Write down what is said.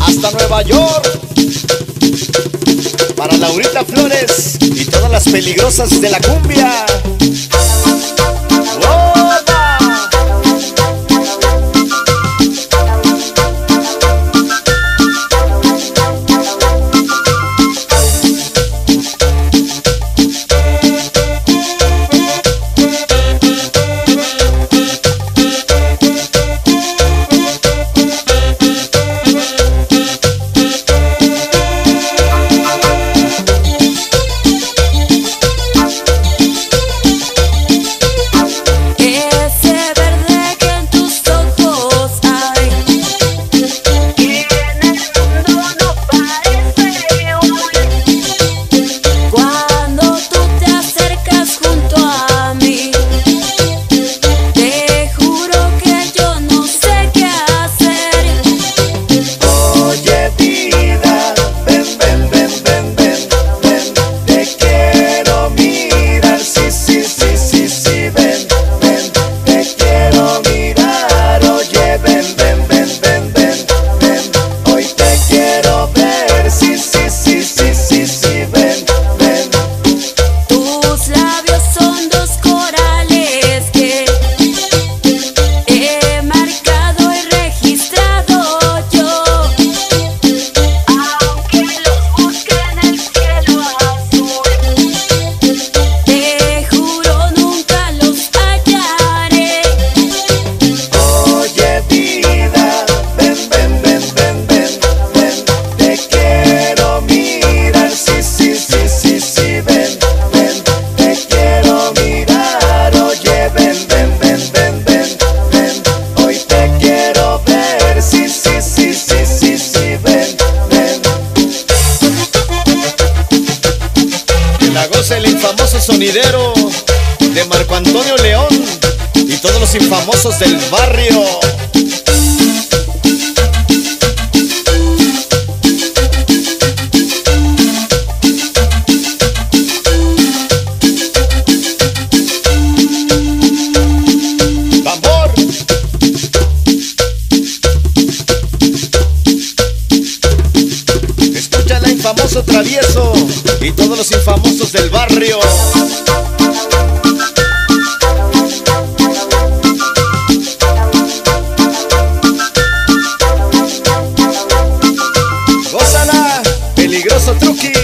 Hasta Nueva York. Para Laurita Flores y todas las peligrosas de la cumbia. El infamoso sonidero de Marco Antonio León y todos los infamosos del barrio. Infamoso travieso y todos los infamosos del barrio. Gózala, peligroso truqui.